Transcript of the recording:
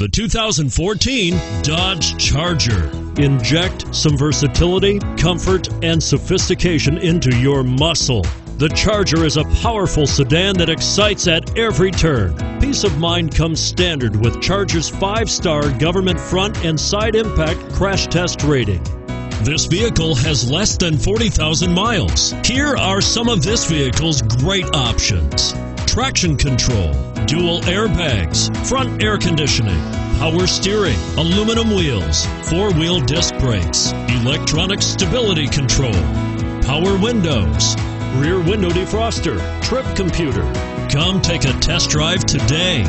The 2014 Dodge Charger. Inject some versatility, comfort, and sophistication into your muscle. The Charger is a powerful sedan that excites at every turn. Peace of mind comes standard with Charger's five star government front and side impact crash test rating. This vehicle has less than 40,000 miles. Here are some of this vehicle's great options traction control, dual airbags, front air conditioning, power steering, aluminum wheels, four wheel disc brakes, electronic stability control, power windows, rear window defroster, trip computer. Come take a test drive today.